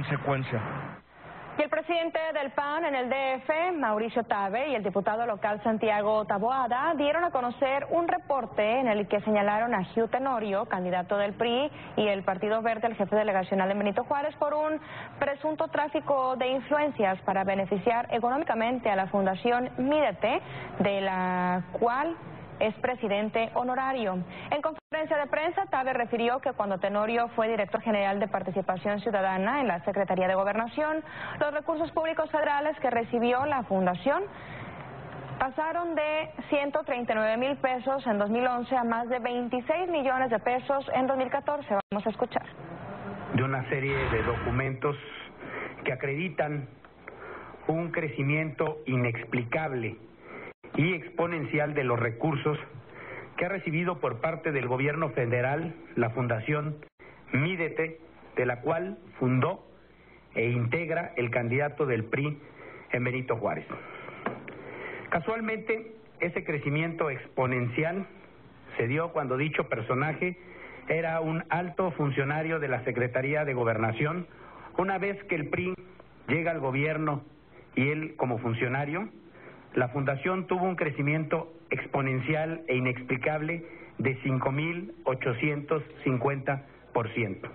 consecuencia. Y el presidente del PAN en el DF, Mauricio Tabe, y el diputado local Santiago Taboada dieron a conocer un reporte en el que señalaron a Hugh Tenorio, candidato del PRI, y el Partido Verde, el jefe delegacional de Benito Juárez, por un presunto tráfico de influencias para beneficiar económicamente a la Fundación Mídete, de la cual es presidente honorario. En conferencia de prensa, Tabe refirió que cuando Tenorio fue director general de Participación Ciudadana en la Secretaría de Gobernación, los recursos públicos federales que recibió la fundación pasaron de 139 mil pesos en 2011 a más de 26 millones de pesos en 2014. Vamos a escuchar. De una serie de documentos que acreditan un crecimiento inexplicable y exponencial de los recursos que ha recibido por parte del gobierno federal la Fundación Mídete, de la cual fundó e integra el candidato del PRI en Benito Juárez. Casualmente, ese crecimiento exponencial se dio cuando dicho personaje era un alto funcionario de la Secretaría de Gobernación. Una vez que el PRI llega al gobierno y él como funcionario, la fundación tuvo un crecimiento exponencial e inexplicable de 5.850%.